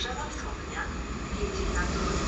Warszawa Wschodnia. Jedzie na tor